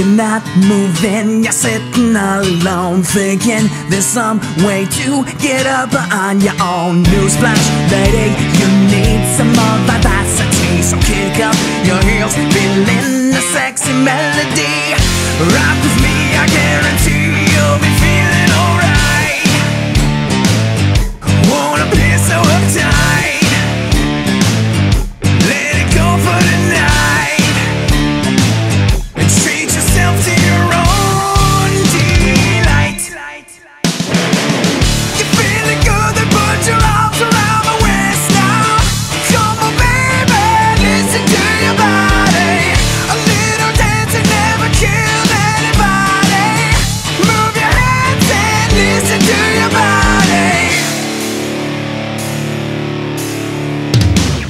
You're not moving, you're sitting alone Thinking there's some way to get up on your own. Newsflash, lady, you need some more vivacity. So kick up your heels, feeling the sexy melody. Rock with me, I guarantee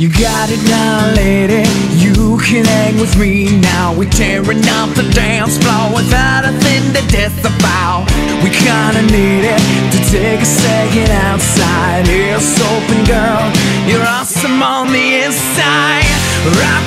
You got it now, lady. You can hang with me now. We're tearing up the dance floor without a thing to disavow. We kinda need it to take a second outside. Ears open, girl. You're awesome on the inside. Rock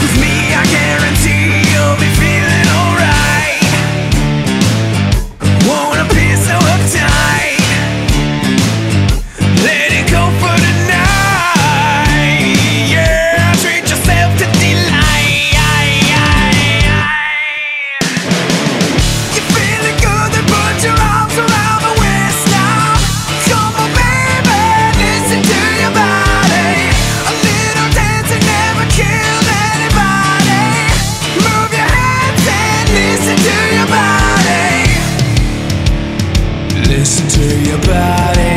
listen to your body.